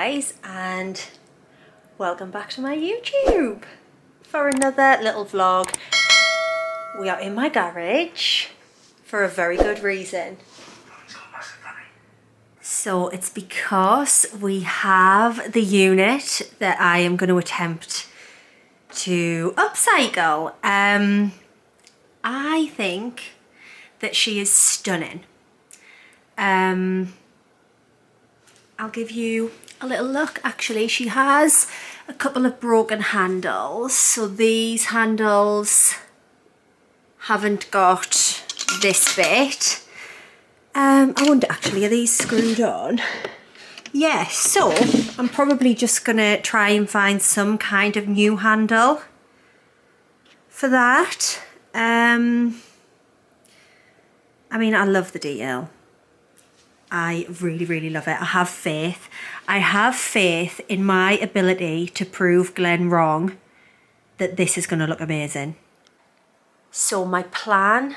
guys and welcome back to my YouTube for another little vlog. We are in my garage for a very good reason. So it's because we have the unit that I am going to attempt to upcycle. Um, I think that she is stunning. Um, I'll give you a little look. Actually, she has a couple of broken handles. So these handles haven't got this bit. Um, I wonder actually, are these screwed on? Yes, so I'm probably just gonna try and find some kind of new handle for that. Um, I mean, I love the detail. I really, really love it. I have faith. I have faith in my ability to prove Glenn wrong that this is going to look amazing. So my plan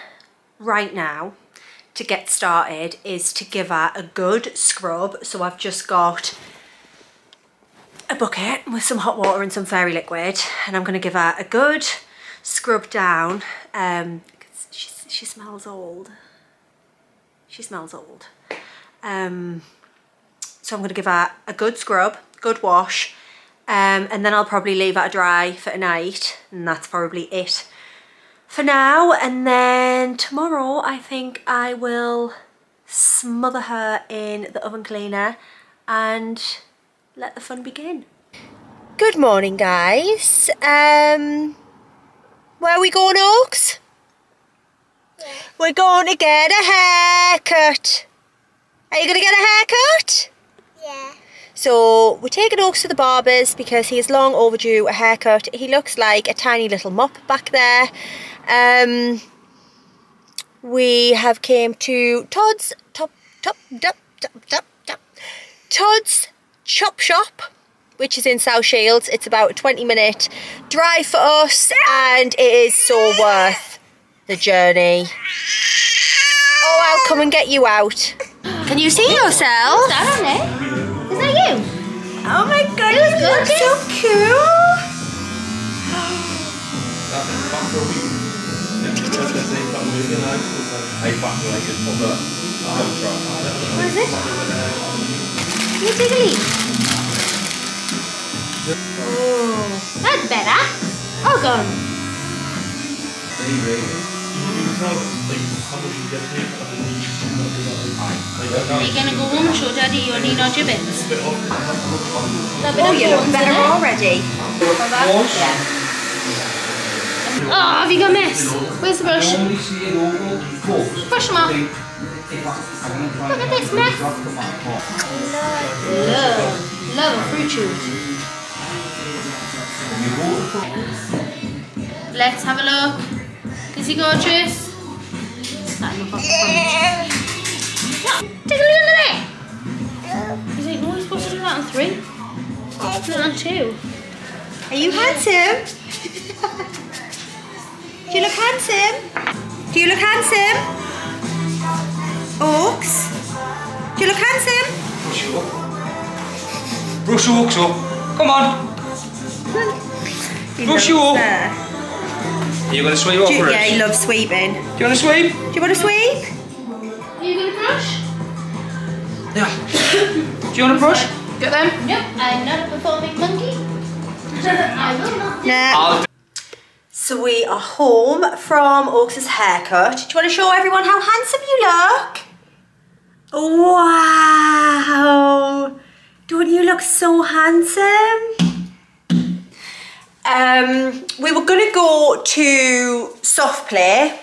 right now to get started is to give her a good scrub. So I've just got a bucket with some hot water and some fairy liquid and I'm going to give her a good scrub down. Um, she, she smells old. She smells old. Um, so I'm going to give her a good scrub, good wash, um, and then I'll probably leave her dry for a night, and that's probably it for now. And then tomorrow, I think I will smother her in the oven cleaner and let the fun begin. Good morning, guys. Um, where are we going, Oax? Yeah. We're going to get a haircut. Are you going to get a haircut? Yeah. So we're taking Oax to the barber's because he is long overdue a haircut. He looks like a tiny little mop back there. Um, we have came to Todd's top top top top top top Todd's Chop Shop, which is in South Shields. It's about a 20 minute drive for us and it is so worth the journey. Oh, I'll come and get you out. Can you see yourself? I don't know. Is that you? Oh my god, you look so cool. What is it? Can you take a leaf? Oh, that's better. Oh, gone. Are you gonna go home and show Daddy your Nino gibbons? That bit Oh, you look better already. Oh, have you got mess? Where's the brush? Brush them off. Look at this mess. Love, love a fruit juice. Let's have a look. Is he gorgeous? The. Take a look. Is it only supposed to do that on three? Do it on two. Are you handsome? Do you look handsome? Do you look handsome? Oax? Do you look handsome? Brush your hooks up. Come on. Brush you up. That. Are you going to sweep up Do you- yeah, us? he loves sweeping. Do you want to sweep? Do you want to sweep? Are you gonna brush? Yeah. Do you want to brush? Get them? Nope, I'm not a performing monkey. I will not. Nah. So we are home from Oax' haircut. Do you want to show everyone how handsome you look? Wow! Don't you look so handsome? Um, we were gonna go to soft play,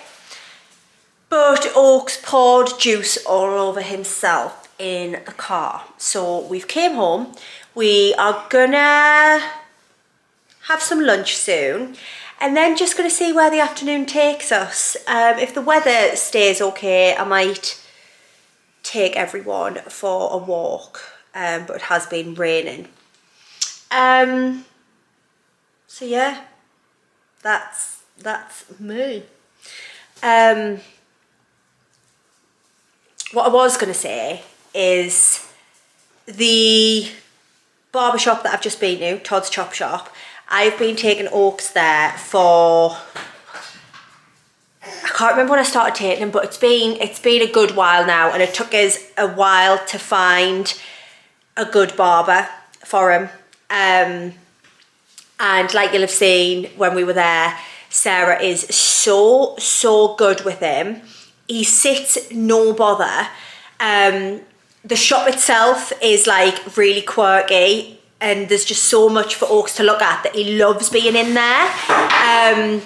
but Oax poured juice all over himself in the car. So we've came home. We are gonna have some lunch soon and then just going to see where the afternoon takes us. Um, if the weather stays okay, I might take everyone for a walk, um, but it has been raining. Um, so yeah, that's that's me. Um, what I was going to say is the barber shop that I've just been to, Todd's Chop Shop. I've been taking Oax there for I can't remember when I started taking them, but it's been it's been a good while now, and it took us a while to find a good barber for him. Um, and like you'll have seen when we were there, Sarah is so so good with him. He sits no bother. Um, the shop itself is like really quirky, and there's just so much for Oax to look at that he loves being in there. Um,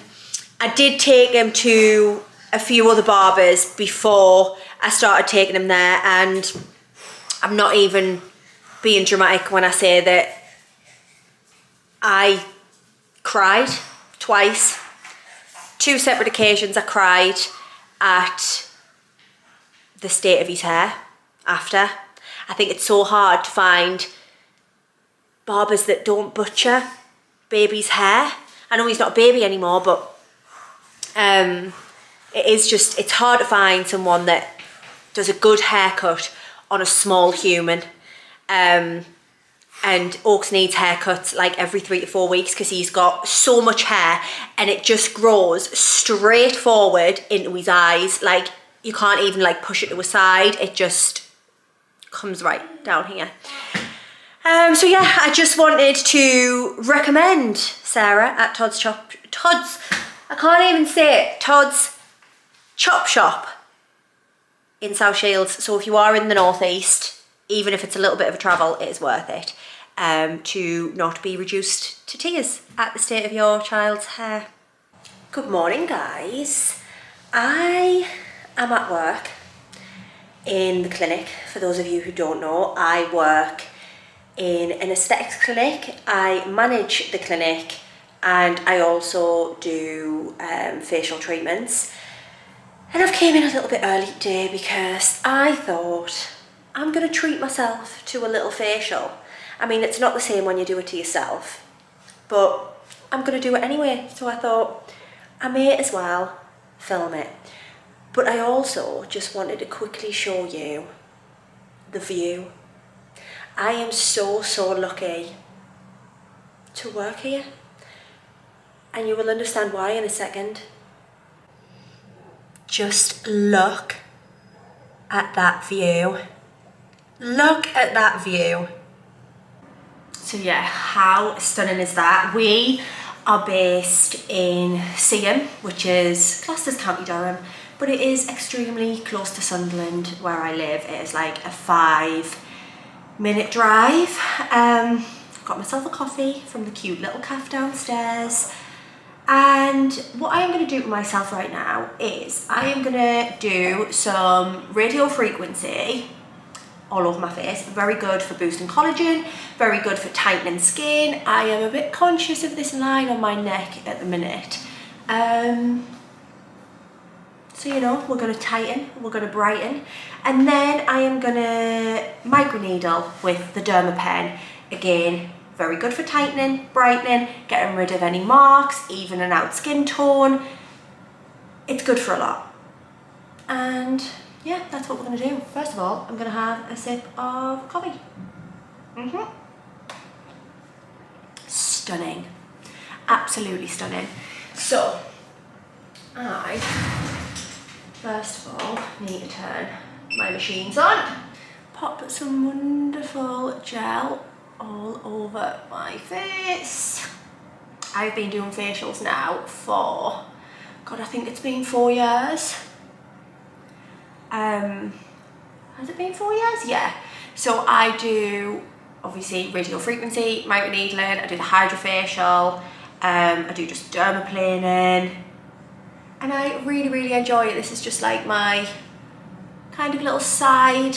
I did take him to a few other barbers before I started taking him there and I'm not even being dramatic when I say that I cried twice. Two separate occasions I cried at the state of his hair after. I think it's so hard to find barbers that don't butcher baby's hair. I know he's not a baby anymore, but um, it is just, it's hard to find someone that does a good haircut on a small human. Um, and Oax needs haircuts like every three to four weeks because he's got so much hair and it just grows straight forward into his eyes. Like you can't even like push it to a side. It just comes right down here. Um, so yeah, I just wanted to recommend Sarah at Todd's Chop, Todd's I can't even say it. Todd's Chop Shop in South Shields. So if you are in the northeast, even if it's a little bit of a travel, it is worth it um, to not be reduced to tears at the state of your child's hair. Good morning, guys. I am at work in the clinic. For those of you who don't know, I work in an aesthetics clinic. I manage the clinic and I also do um, facial treatments. And I've came in a little bit early today because I thought I'm going to treat myself to a little facial. I mean, it's not the same when you do it to yourself, but I'm going to do it anyway. So I thought I may as well film it. But I also just wanted to quickly show you the view. I am so, so lucky to work here and you will understand why in a second. Just look at that view. Look at that view. So yeah, how stunning is that? We are based in Seaham, which is classed as County Durham, but it is extremely close to Sunderland where I live. It is like a five minute drive. Um, got myself a coffee from the cute little cafe downstairs. And what I am going to do to myself right now is I am going to do some radio frequency all over my face. Very good for boosting collagen, very good for tightening skin. I am a bit conscious of this line on my neck at the minute. Um, so you know, we're going to tighten, we're going to brighten. And then I am going to microneedle with the Derma Pen. Again, very good for tightening, brightening, getting rid of any marks, evening out skin tone. It's good for a lot. And yeah, that's what we're gonna do. First of all, I'm gonna have a sip of coffee. Mm hmm Stunning. Absolutely stunning. So, I, first of all, need to turn my machines on. Pop some wonderful gel all over my face. I've been doing facials now for, God, I think it's been four years. Um, has it been four years? Yeah. So I do, obviously, radial frequency, microneedling, I do the hydrofacial, um, I do just dermaplaning, and I really, really enjoy it. This is just like my kind of little side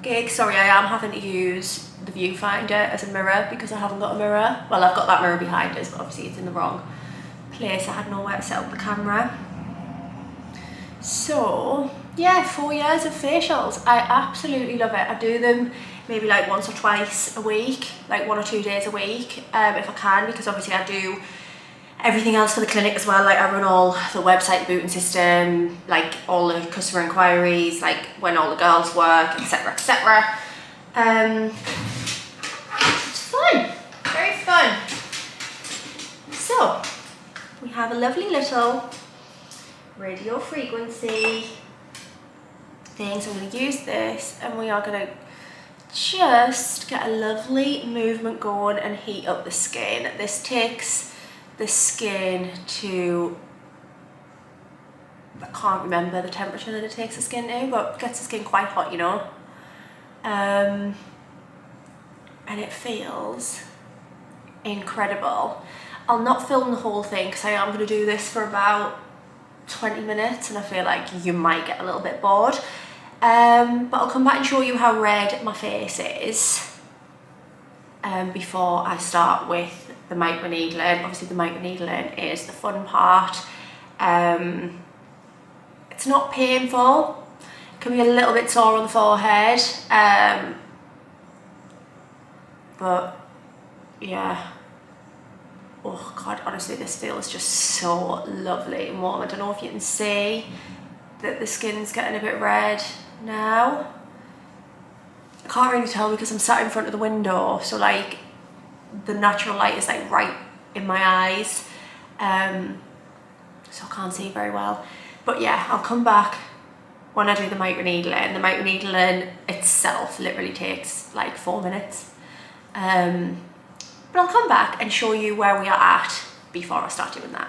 gig. Sorry, I am having to use the viewfinder as a mirror because I haven't got a mirror. Well, I've got that mirror behind us, but obviously it's in the wrong place. I had nowhere to set up the camera. So, yeah, four years of facials. I absolutely love it. I do them maybe like once or twice a week, like one or two days a week, um, if I can, because obviously I do everything else for the clinic as well. Like I run all the website, the booting system, like all the customer inquiries, like when all the girls work, etc, etc. Um, fun. So, we have a lovely little radio frequency thing. So I'm going to use this and we are going to just get a lovely movement going and heat up the skin. This takes the skin to, I can't remember the temperature that it takes the skin to, but gets the skin quite hot, you know. Um, and it feels incredible. I'll not film the whole thing because I am going to do this for about 20 minutes and I feel like you might get a little bit bored. Um, but I'll come back and show you how red my face is um, before I start with the microneedling. Obviously the microneedling is the fun part. Um, it's not painful. It can be a little bit sore on the forehead. Um, but yeah oh god honestly this feels just so lovely. And warm I don't know if you can see that the skin's getting a bit red now. I can't really tell because I'm sat in front of the window so like the natural light is like right in my eyes. Um, so I can't see very well. But yeah I'll come back when I do the microneedling the microneedling itself literally takes like four minutes. Um, but I'll come back and show you where we are at before I start doing that.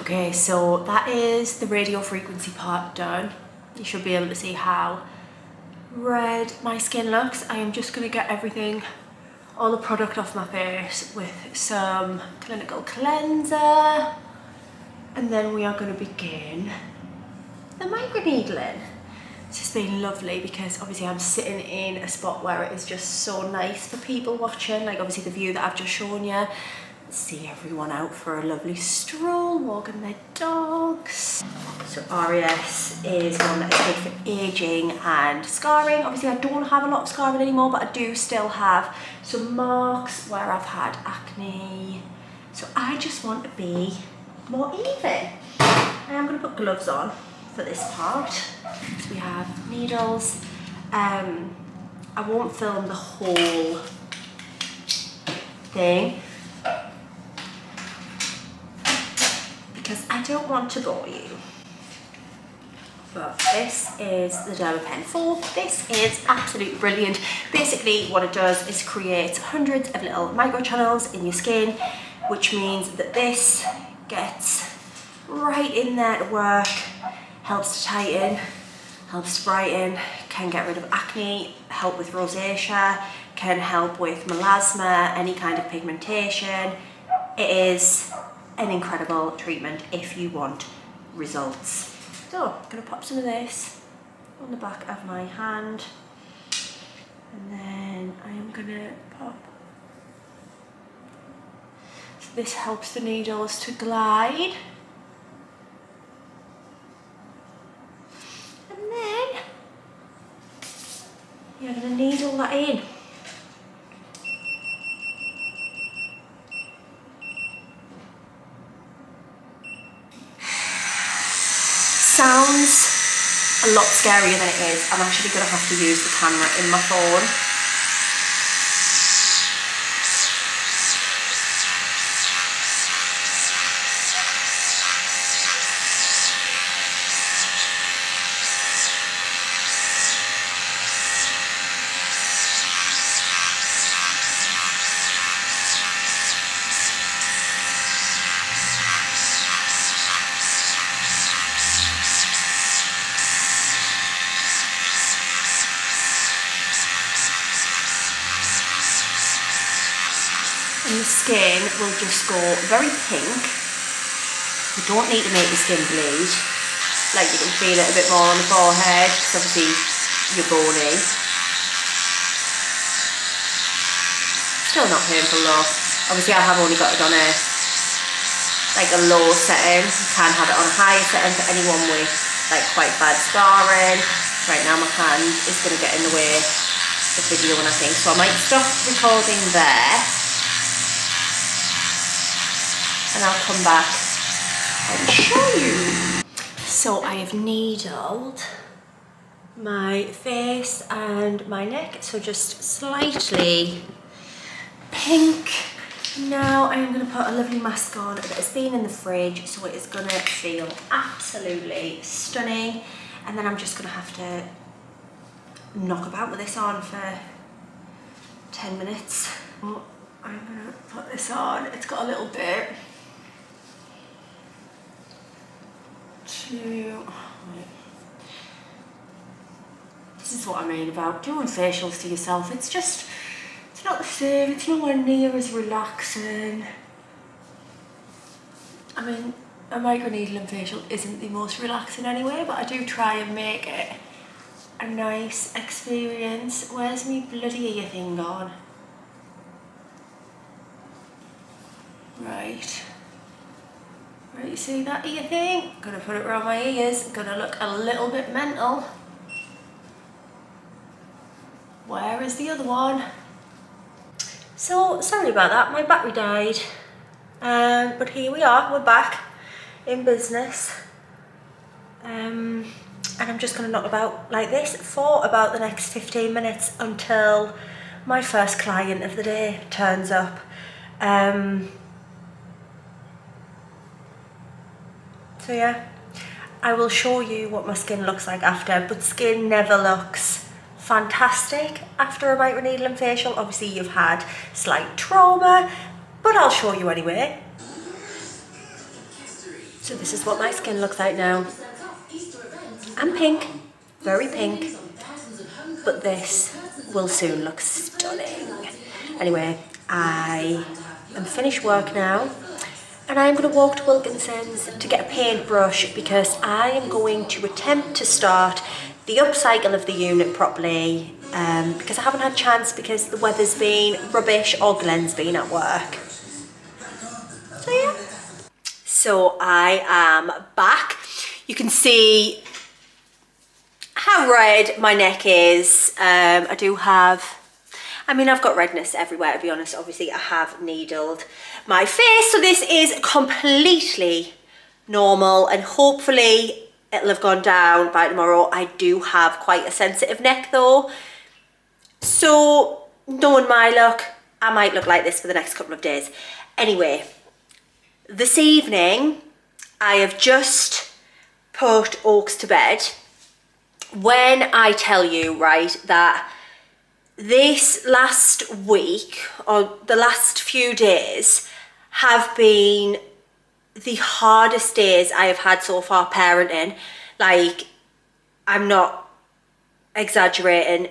Okay, so that is the radio frequency part done. You should be able to see how red my skin looks. I am just gonna get everything, all the product off my face with some clinical cleanser. And then we are gonna begin the microneedling. It's just been lovely because obviously I'm sitting in a spot where it is just so nice for people watching. Like obviously the view that I've just shown you. See everyone out for a lovely stroll, walking their dogs. So RES is one that is good for aging and scarring. Obviously I don't have a lot of scarring anymore, but I do still have some marks where I've had acne. So I just want to be more even. I am gonna put gloves on for this part. We have needles. Um, I won't film the whole thing because I don't want to bore you. But this is the Dermapen 4. This is absolutely brilliant. Basically what it does is create hundreds of little micro channels in your skin, which means that this gets right in there to work helps to tighten, helps brighten, can get rid of acne, help with rosacea, can help with melasma, any kind of pigmentation. It is an incredible treatment if you want results. So I'm gonna pop some of this on the back of my hand and then I am gonna pop so this helps the needles to glide You're going to needle that in. Sounds a lot scarier than it is. I'm actually going to have to use the camera in my phone go very pink. You don't need to make the skin bleed. Like you can feel it a bit more on the forehead because obviously you're bony. Still not painful though. Obviously I have only got it on a like a low setting. You can have it on a higher setting for anyone with like quite bad scarring. Right now my hand is going to get in the way of the video and I think so I might stop recording there and I'll come back and show you. So I have needled my face and my neck, so just slightly pink Now I am going to put a lovely mask on that has been in the fridge so it is going to feel absolutely stunning and then I'm just going to have to knock about with this on for 10 minutes. I'm going to put this on, it's got a little bit to... This is what I mean about doing facials to yourself. It's just, it's not the same, it's nowhere near as relaxing. I mean, a microneedling facial isn't the most relaxing anyway, but I do try and make it a nice experience. Where's me bloody ear thing gone? Right. Right, you see that ear thing? Gonna put it around my ears, gonna look a little bit mental. Where is the other one? So, sorry about that, my battery died. Um, but here we are, we're back in business. Um, and I'm just gonna knock about like this for about the next 15 minutes until my first client of the day turns up. Um, so yeah, I will show you what my skin looks like after, but skin never looks fantastic after a microneedling facial. Obviously you've had slight trauma, but I'll show you anyway. So this is what my skin looks like now. I'm pink, very pink, but this will soon look stunning. Anyway, I am finished work now and I'm going to walk to Wilkinson's to get a paintbrush because I am going to attempt to start the upcycle of the unit properly um, because I haven't had chance because the weather's been rubbish or Glenn's been at work. So yeah. So I am back. You can see how red my neck is. Um, I do have, I mean I've got redness everywhere to be honest. Obviously I have needled my face so this is completely normal and hopefully it'll have gone down by tomorrow. I do have quite a sensitive neck though. So knowing my look, I might look like this for the next couple of days. Anyway, this evening I have just put Oax to bed. When I tell you, right, that this last week or the last few days have been the hardest days I have had so far parenting. Like, I'm not exaggerating.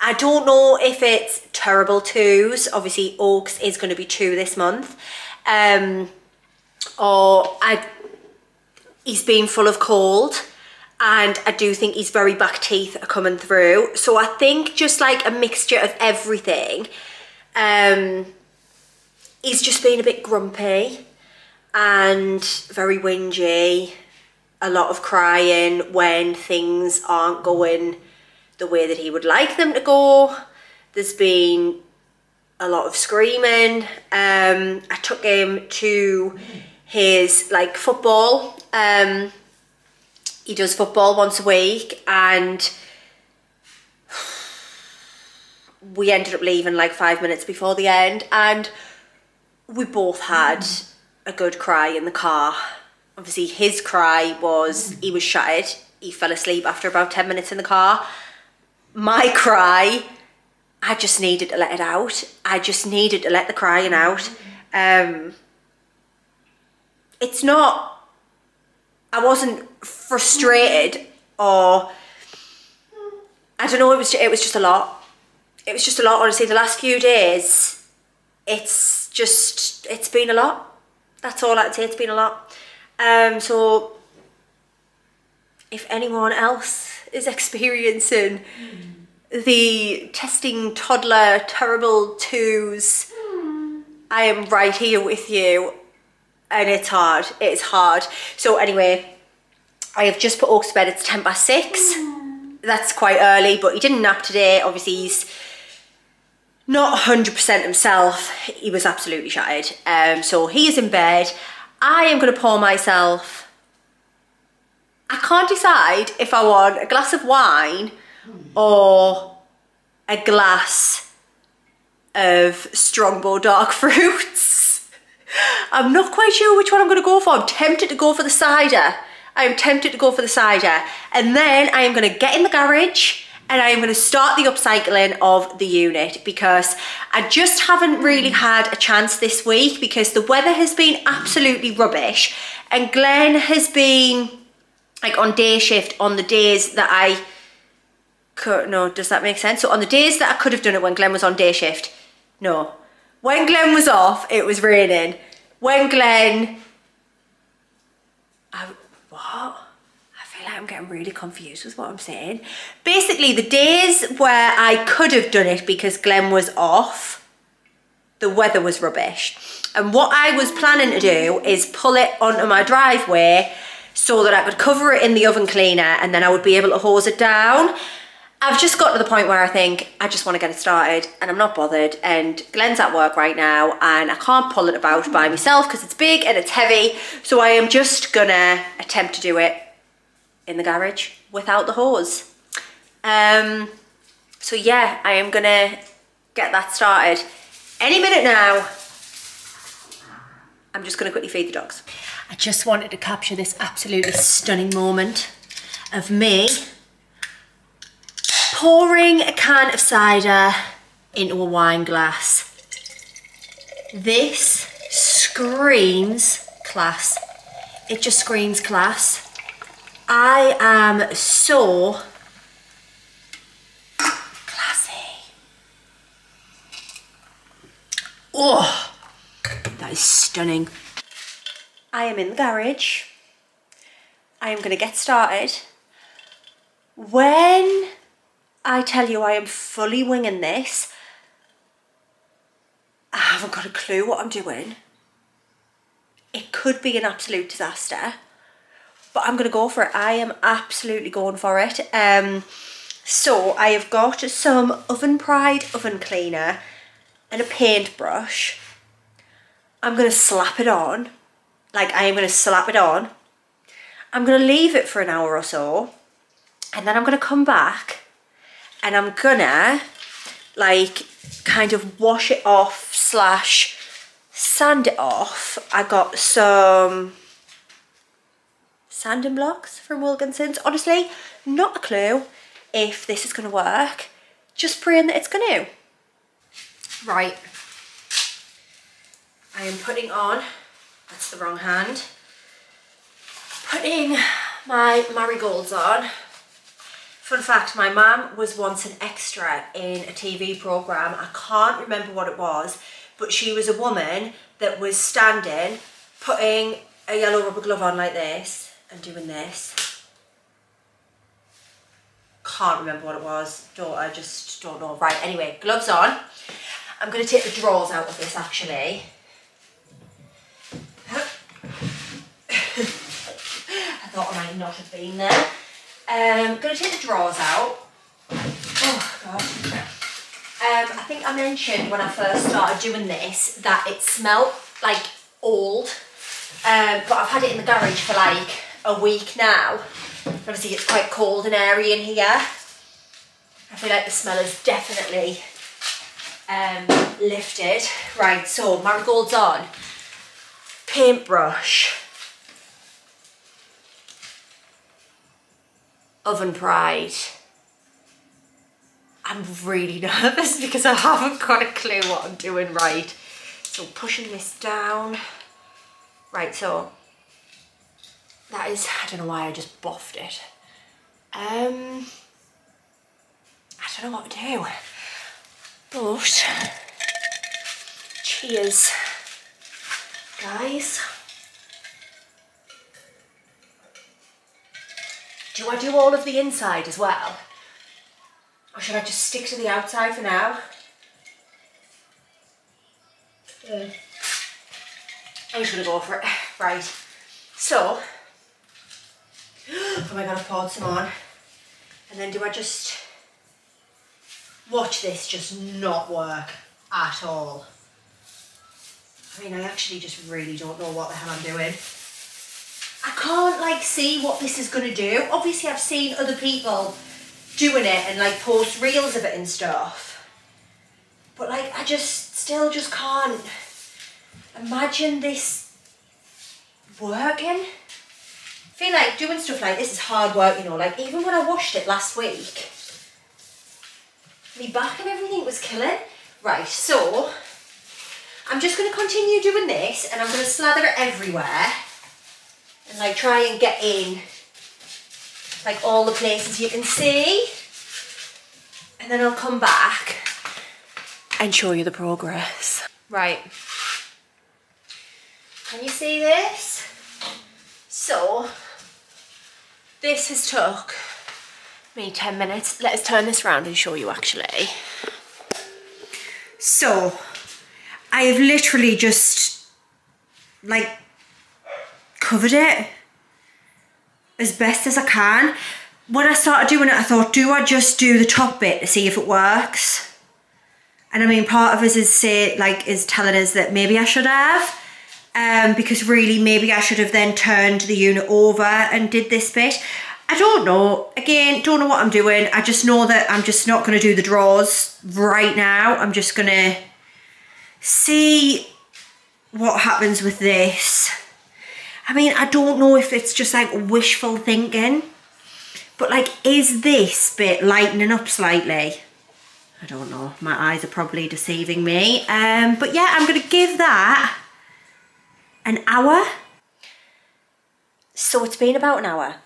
I don't know if it's terrible twos. Obviously, Oax is going to be two this month. Um, or I, he's been full of cold and I do think his very back teeth are coming through. So I think just like a mixture of everything. Um, he's just been a bit grumpy and very whingy, a lot of crying when things aren't going the way that he would like them to go. There's been a lot of screaming. Um, I took him to his like football. Um, he does football once a week and we ended up leaving like five minutes before the end and we both had a good cry in the car. Obviously his cry was, he was shattered. He fell asleep after about 10 minutes in the car. My cry, I just needed to let it out. I just needed to let the crying out. Um, it's not, I wasn't frustrated or, I don't know, it was, it was just a lot. It was just a lot, honestly. The last few days, it's just, it's been a lot. That's all I'd say, it's been a lot. Um, so, if anyone else is experiencing mm. the testing toddler terrible twos, mm. I am right here with you and it's hard, it's hard. So anyway, I have just put Oax to bed, it's 10 past 6. Mm. That's quite early, but he didn't nap today. Obviously he's not 100% himself. He was absolutely shattered. Um, so he is in bed. I am going to pour myself... I can't decide if I want a glass of wine or a glass of Strongbow dark fruits. I'm not quite sure which one I'm going to go for. I'm tempted to go for the cider. I am tempted to go for the cider. And then I am going to get in the garage and I am going to start the upcycling of the unit because I just haven't really had a chance this week because the weather has been absolutely rubbish and Glenn has been like on day shift on the days that I could, no, does that make sense? So on the days that I could have done it when Glenn was on day shift, no. When Glenn was off, it was raining. When Glenn, I, what? I feel like I'm getting really confused with what I'm saying. Basically, the days where I could have done it because Glenn was off, the weather was rubbish. And what I was planning to do is pull it onto my driveway so that I could cover it in the oven cleaner and then I would be able to hose it down. I've just got to the point where I think I just want to get it started and I'm not bothered and Glenn's at work right now and I can't pull it about by myself because it's big and it's heavy so I am just gonna attempt to do it in the garage without the hose. Um, so yeah, I am gonna get that started any minute now. I'm just gonna quickly feed the dogs. I just wanted to capture this absolutely stunning moment of me pouring a can of cider into a wine glass. This screams class. It just screams class. I am so classy. Oh, that is stunning. I am in the garage. I am going to get started. When I tell you I am fully winging this. I haven't got a clue what I'm doing. It could be an absolute disaster, but I'm going to go for it. I am absolutely going for it. Um, so I have got some Oven Pride oven cleaner and a paintbrush. I'm going to slap it on. Like I am going to slap it on. I'm going to leave it for an hour or so. And then I'm going to come back and I'm gonna like kind of wash it off slash sand it off. I got some sanding blocks from Wilkinson's. Honestly, not a clue if this is gonna work. Just praying that it's gonna. Right. I am putting on, that's the wrong hand, putting my marigolds on. Fun fact, my mum was once an extra in a TV programme. I can't remember what it was, but she was a woman that was standing, putting a yellow rubber glove on like this and doing this. Can't remember what it was. Don't, I just don't know. Right, anyway, gloves on. I'm going to take the drawers out of this actually. I thought I might not have been there. Um, gonna take the drawers out. Oh god. Um, I think I mentioned when I first started doing this that it smelled like old. Um, but I've had it in the garage for like a week now. Obviously it's quite cold and airy in here. I feel like the smell is definitely um, lifted. Right, so marigolds on. Paintbrush. Oven Pride. I'm really nervous because I haven't got a clue what I'm doing right. So pushing this down. Right, so that is, I don't know why I just boffed it. Um, I don't know what to do. But, cheers, guys. Do I do all of the inside as well? Or should I just stick to the outside for now? Uh, I'm just gonna go for it. Right. So, oh my god, I've poured some on. And then do I just watch this just not work at all? I mean, I actually just really don't know what the hell I'm doing. I can't like see what this is gonna do. Obviously I've seen other people doing it and like post reels of it and stuff. But like, I just still just can't imagine this working. I feel like doing stuff like this is hard work, you know, like even when I washed it last week, my back and everything was killing. Right, so I'm just going to continue doing this and I'm going to slather it everywhere and like try and get in like all the places you can see and then I'll come back and show you the progress. Right, can you see this? So, this has took me 10 minutes. Let's turn this around and show you actually. So, I have literally just like covered it as best as I can. When I started doing it, I thought, do I just do the top bit to see if it works? And I mean, part of us is say, like, is telling us that maybe I should have, um, because really maybe I should have then turned the unit over and did this bit. I don't know. Again, don't know what I'm doing. I just know that I'm just not going to do the drawers right now. I'm just going to see what happens with this. I mean, I don't know if it's just like wishful thinking, but like, is this bit lightening up slightly? I don't know. My eyes are probably deceiving me. Um, but yeah, I'm going to give that an hour. So it's been about an hour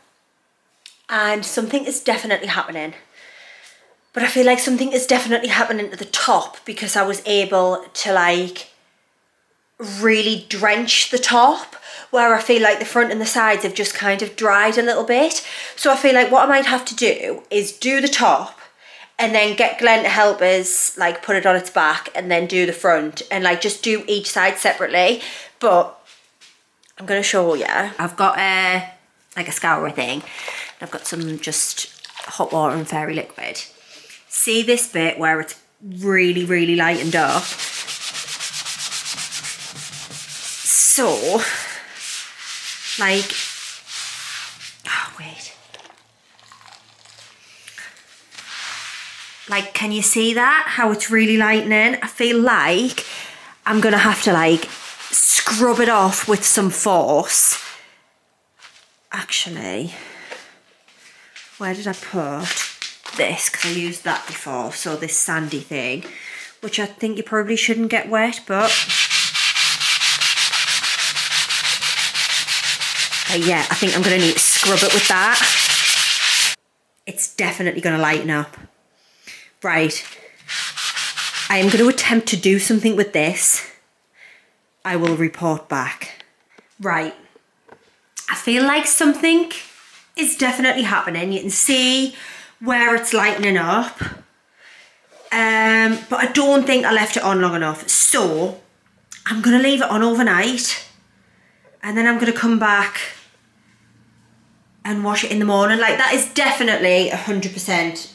and something is definitely happening. But I feel like something is definitely happening at the top because I was able to like really drench the top where I feel like the front and the sides have just kind of dried a little bit. So I feel like what I might have to do is do the top and then get Glenn to help us like put it on its back and then do the front and like just do each side separately. But I'm gonna show you. I've got a like a scourer thing. I've got some just hot water and fairy liquid. See this bit where it's really, really lightened up? So, like, oh wait. Like, can you see that? How it's really lightening? I feel like I'm gonna have to like scrub it off with some force. Actually, where did I put this? Because I used that before. So this sandy thing, which I think you probably shouldn't get wet, but... Yeah, I think I'm going to need to scrub it with that. It's definitely going to lighten up. Right. I am going to attempt to do something with this. I will report back. Right. I feel like something is definitely happening. You can see where it's lightening up. Um, but I don't think I left it on long enough. So I'm going to leave it on overnight. And then I'm going to come back and wash it in the morning. Like that is definitely 100%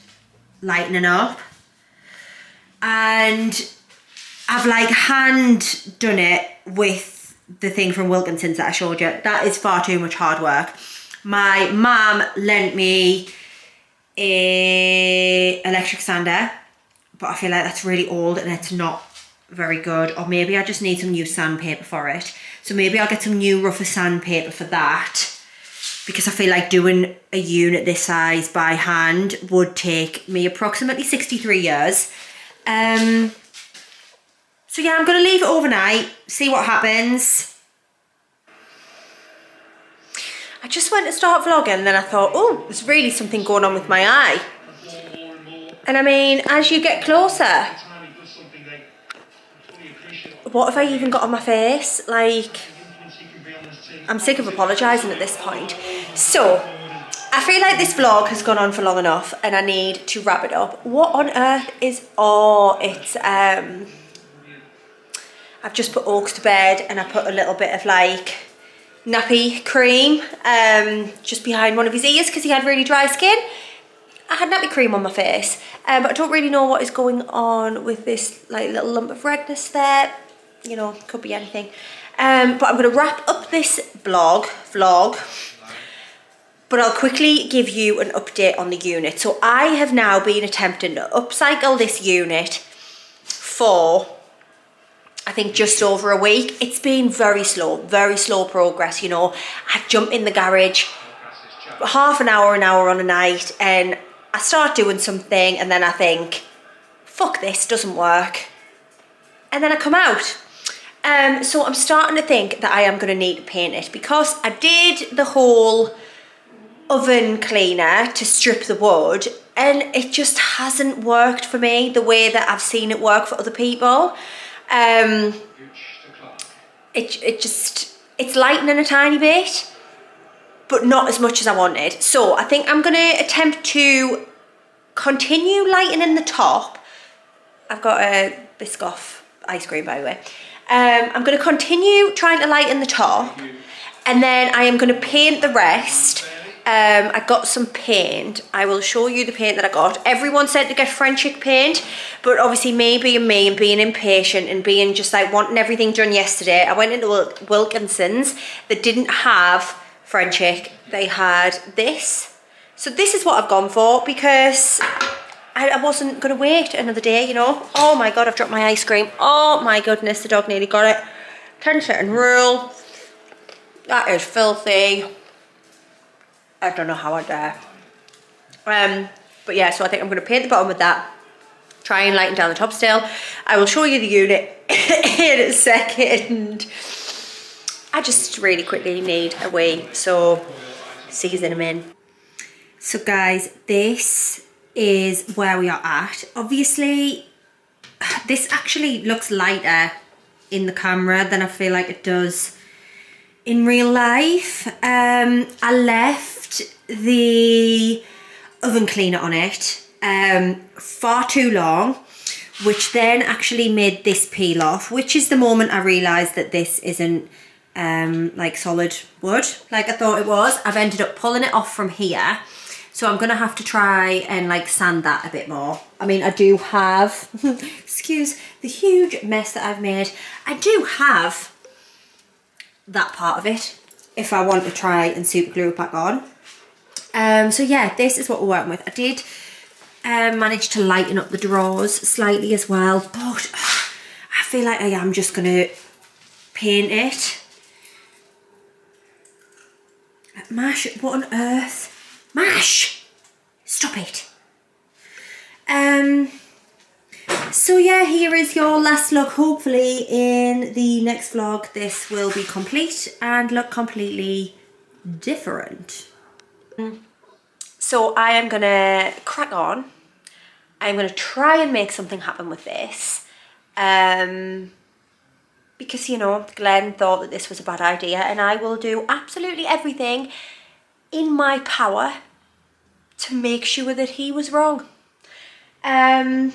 lightening up. And I've like hand done it with the thing from Wilkinson's that I showed you. That is far too much hard work. My mum lent me a electric sander, but I feel like that's really old and it's not very good. Or maybe I just need some new sandpaper for it. So maybe I'll get some new rougher sandpaper for that because I feel like doing a unit this size by hand would take me approximately 63 years. Um, so yeah, I'm going to leave it overnight, see what happens. I just went to start vlogging and then I thought, oh, there's really something going on with my eye. And I mean, as you get closer, what have I even got on my face? Like, I'm sick of apologising at this point. So, I feel like this vlog has gone on for long enough and I need to wrap it up. What on earth is, oh, it's, um, I've just put Oax to bed and I put a little bit of like nappy cream um, just behind one of his ears because he had really dry skin. I had nappy cream on my face, um, but I don't really know what is going on with this like little lump of redness there. You know, could be anything. Um, but I'm going to wrap up this blog, vlog, but I'll quickly give you an update on the unit. So I have now been attempting to upcycle this unit for I think just over a week. It's been very slow, very slow progress, you know. I jump in the garage half an hour, an hour on a night and I start doing something and then I think, fuck this, doesn't work. And then I come out. Um, so I'm starting to think that I am going to need to paint it because I did the whole oven cleaner to strip the wood and it just hasn't worked for me the way that I've seen it work for other people. Um, it, it just, it's lightening a tiny bit, but not as much as I wanted. So I think I'm gonna attempt to continue lightening the top. I've got a Biscoff ice cream by the way. Um, I'm gonna continue trying to lighten the top and then I am gonna paint the rest um, I got some paint. I will show you the paint that I got. Everyone said to get Frenchic paint, but obviously me being me and being impatient and being just like wanting everything done yesterday, I went into Wilkinson's that didn't have Frenchic. They had this. So this is what I've gone for because I, I wasn't going to wait another day, you know. Oh my God, I've dropped my ice cream. Oh my goodness, the dog nearly got it. 10 second rule. That is filthy. I don't know how I dare. Um, but yeah, so I think I'm going to paint the bottom with that. Try and lighten down the top still. I will show you the unit in a second. I just really quickly need a wee, so season them in. a minute. So guys, this is where we are at. Obviously, this actually looks lighter in the camera than I feel like it does in real life. Um, I left the oven cleaner on it um, far too long, which then actually made this peel off, which is the moment I realised that this isn't um, like solid wood like I thought it was. I've ended up pulling it off from here. So I'm gonna have to try and like sand that a bit more. I mean, I do have, excuse the huge mess that I've made. I do have that part of it if I want to try and super glue it back on. Um, so yeah, this is what we're working with. I did um, manage to lighten up the drawers slightly as well, but uh, I feel like I am just to paint it. Mash, what on earth? Mash! Stop it. Um, so yeah, here is your last look. Hopefully in the next vlog, this will be complete and look completely different. So I am gonna crack on. I'm gonna try and make something happen with this. Um, because, you know, Glenn thought that this was a bad idea and I will do absolutely everything in my power to make sure that he was wrong. Um,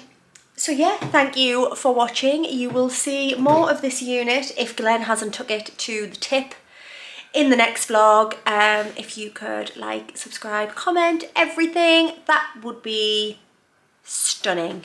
so yeah, thank you for watching. You will see more of this unit if Glenn hasn't took it to the tip in the next vlog. Um, if you could like, subscribe, comment, everything, that would be stunning.